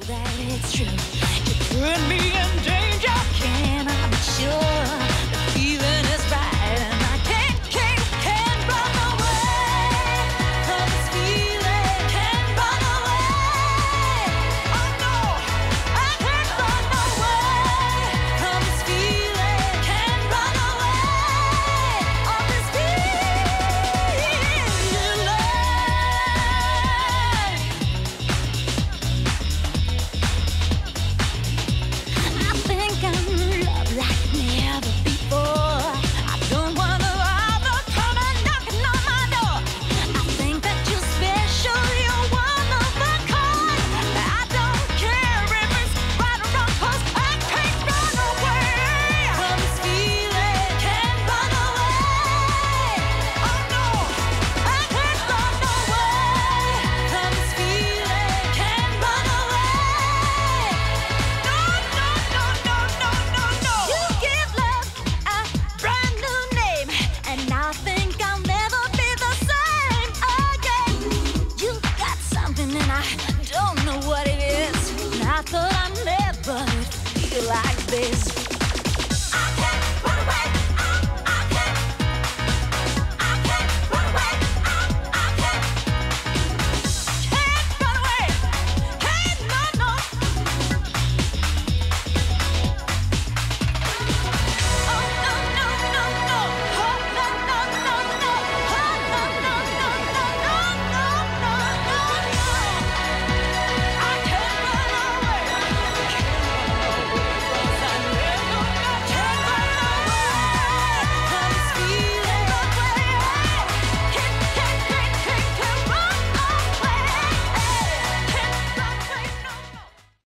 that it's true. is